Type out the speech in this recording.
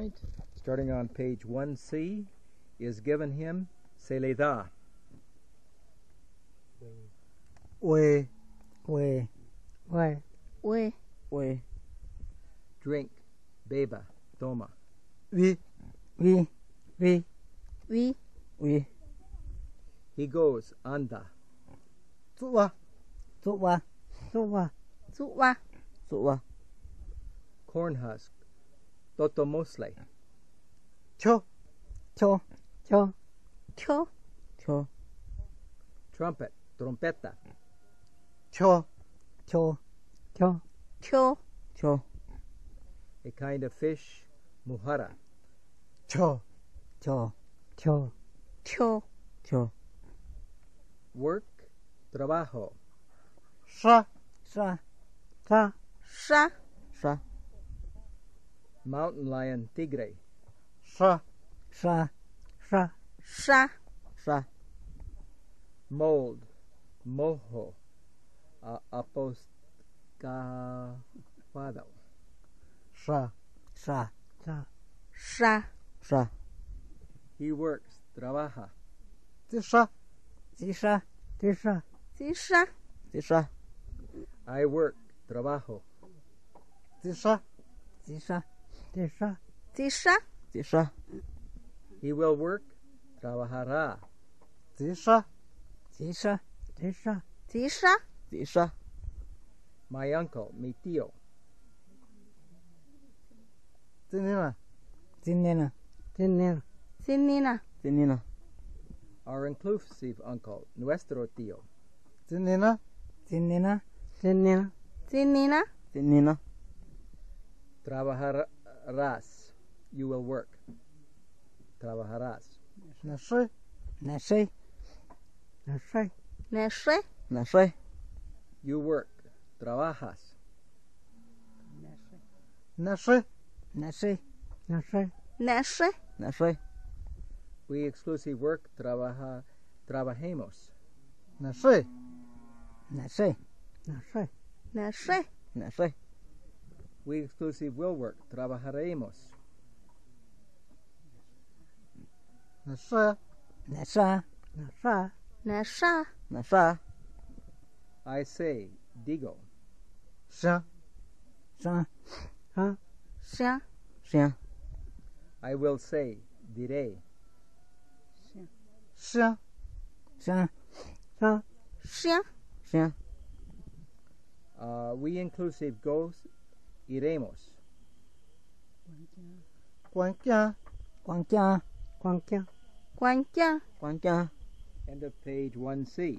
right? Starting on page 1c is given him se da. We. We. We. We. We. Drink. Beba. Toma. We. We. We. We. We. He goes. Anda. Tsuwa. Tsuwa. Tsuwa. Tsuwa. Corn husk. Toto Totomoxtle. Cho. Cho. Cho. Cho. Cho. Trumpet. Trompeta. Cho. Cho. Cho. Cho. Cho. A kind of fish. Mojarra. Cho. Cho. Cho. Cho. Cho. Work. Trabajo. Sa. Sa. Sa. Sa. Sa. Mountain lion tigre. Sha. Sha. Sha. Sha. Sha. Mold. Mojo. Uh, apostafado. Sha. Sha. Sha. Sha. Sha. He works. Trabaja. Tisha. Tisha. Tisha. Tisha. Tisha. I work. Trabajo. Tisha. Tisha. Tisha. Tisha. Tisha. He will work. Trabajará. Tisha. Tisha. Tisha. Tisha. Tisha. My uncle, mi tío. Tinina. Tinina. Tinina. Tinina. Tinina. Our inclusive uncle, nuestro tío. Tinina. Tinina. Tinina. Tinina. Tinina. Trabajar Trabajarás. You will work. Trabajarás. Nashe. Nashe. Nashe. Nashe. Nashe. You work. Trabajas. Nashe. Nashe. Nashe. Nashe. Nashe. We exclusive work. Trabaja. Trabajemos. Nashe. Nashe. Nashe. Nashe. Nashe. We exclusive will work. Trabajaremos. Nasha. Nasha. Nasha. Nasha. Nasha. I say, digo. Sha. Sha. ha, Sha. Sha. I will say, diré. Sha. Sha. Sha. Sha. Sha. Uh, we inclusive goes iremos. End of page 1C.